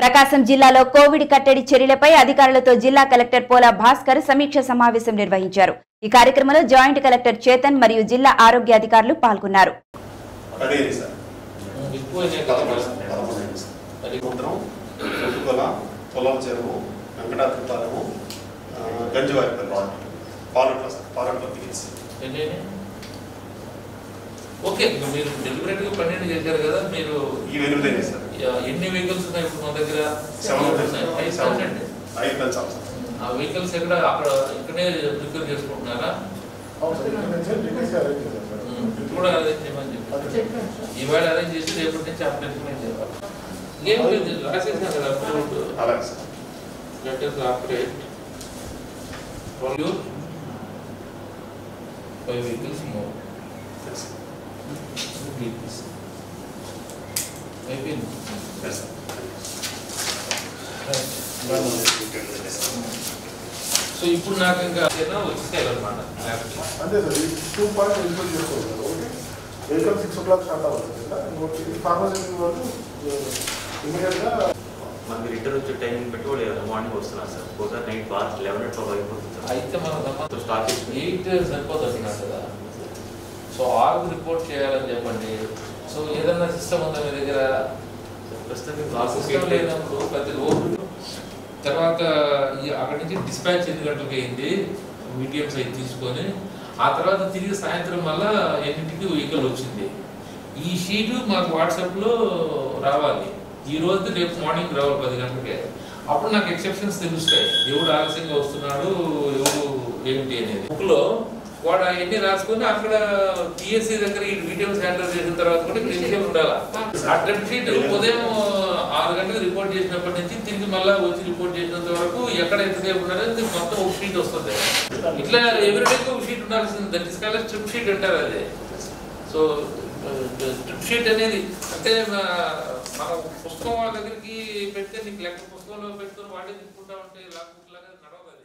ప్రకాశం జిల్లాలో కోవిడ్ కట్టడి చర్యలపై అధికారులతో జిల్లా కలెక్టర్ పోలా భాస్కర్ సమీక్ష సమావేశం నిర్వహించారు. ఈ కార్యక్రమంలో జాయింట్ కలెక్టర్ చేతన్ మరియు జిల్లా ఆరోగ్య అధికారులు పాల్గొన్నారు. ఓకే మీరు డెలిబరేట్గా పన్నెండు చేశారు కదా మీరు ఎన్ని వెహికల్స్ ఉన్నాయి ఇప్పుడు మన దగ్గర? ఆ వెహికల్స్ ఎక్కడ అక్కడ ఇక్కడే ప్రిపేర్ చేసుకుంటున్నారా? ఇప్పుడు కూడా అరేంజ్ చేయమని చెప్పి ఇవాళ అరేంజ్ చేసి రేపటి నుంచి అప్డేట్మెంట్ చేయాలి. ఏం లేదు రాసేసాను కదా approved let us operate volume five vehicles అయిపోయింది. సో ఇప్పుడు నాకు ఇంకా వచ్చేసాయి అనమాట అంతే సార్ ఈ టూ పాయింట్ చేసుకోవాలి okay? Six o'clock start అవ్వాలి ఇంకోటి ఫార్మసీ వాళ్ళు ఇమీడియట్గా మనకి రిటర్న్ వచ్చే టైం పెట్టి వాళ్ళు మార్నింగ్ వస్తున్నారు సార్. ఒకసారి నైట్ బాగా లెవెన్ ఓ క్లాక్ అయిపోతుంది సార్. అయితే మనం స్టార్ట్ ఎయిట్ సరిపోతుంది కదా. సో ఆరు రిపోర్ట్ చేయాలని చెప్పండి. సో ఏదైనా సిస్టమ్ ఉందా మీ దగ్గర? సిస్టమ్ లేనప్పుడు ప్రతి రోజు తర్వాత అక్కడి నుంచి డిస్పాచ్ ఎన్ని గంటలకు అయింది? మీడియం సైజ్ తీసుకొని. ఆ తర్వాత తిరిగి సాయంత్రం మళ్ళా ఎన్నింటికి వెహికల్ వచ్చింది. ఈ షీట్ మాకు వాట్సాప్లో రావాలి. ఈ రోజు రేపు మార్నింగ్ రావాలి పది గంటలకే. అప్పుడు నాకు ఎక్సెప్షన్స్ తెలుస్తాయి. ఎవడు ఆలస్యంగా వస్తున్నాడు ఎవడు ఏంటి అనేది. బుక్లో వాడు అవన్నీ రాసుకొని అక్కడ టిఎస్సి దగ్గర ఈ డీటెయిల్స్ హ్యాండిల్ చేసిన తర్వాత కూడా ఇక్కడ విషయం ఉండాలి? ట్రెండ్ షీట్ ఉదయం ఆరు గంటలకు రిపోర్ట్ చేసినప్పటి నుంచి తిరిగి మళ్ళీ వచ్చి రిపోర్ట్ చేసినంత వరకు ఎక్కడ ఎంతసేపు ఉన్నారో మొత్తం ఒక షీట్ వస్తుంది. ఇట్లా ఎవరిడైతే ఒక షీట్ ఉండాల్సింది. That is call strip sheet అంటారు అది. సో స్ట్రిప్ షీట్ అనేది అంటే మన పుస్తకం వాళ్ళ దగ్గరికి పెడితే నీకు లెక్క పుస్తకంలో పెట్టుకొని వాడే తీసుకుంటా ఉంటే లాగా నడవదు